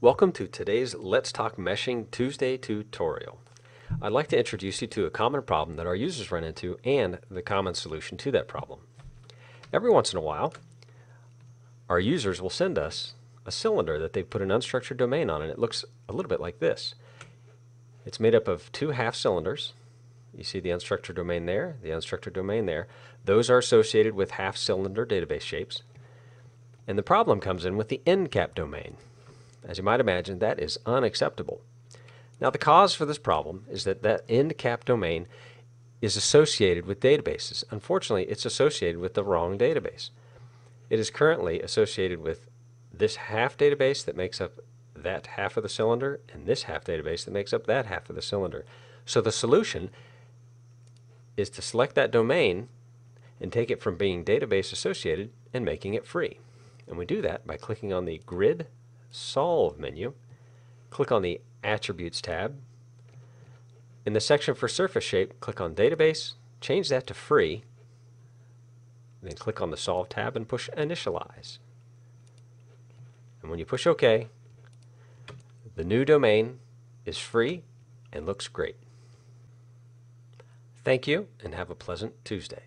Welcome to today's Let's Talk Meshing Tuesday tutorial. I'd like to introduce you to a common problem that our users run into and the common solution to that problem. Every once in a while, our users will send us a cylinder that they've put an unstructured domain on and it looks a little bit like this. It's made up of two half cylinders. You see the unstructured domain there, the unstructured domain there. Those are associated with half cylinder database shapes. And the problem comes in with the end cap domain. As you might imagine, that is unacceptable. Now the cause for this problem is that that end cap domain is associated with databases. Unfortunately, it's associated with the wrong database. It is currently associated with this half database that makes up that half of the cylinder and this half database that makes up that half of the cylinder. So the solution is to select that domain and take it from being database associated and making it free. And we do that by clicking on the Grid Solve menu, click on the Attributes tab. In the section for surface shape, click on Database, change that to Free, then click on the Solve tab and push Initialize. And when you push OK, the new domain is free and looks great. Thank you and have a pleasant Tuesday.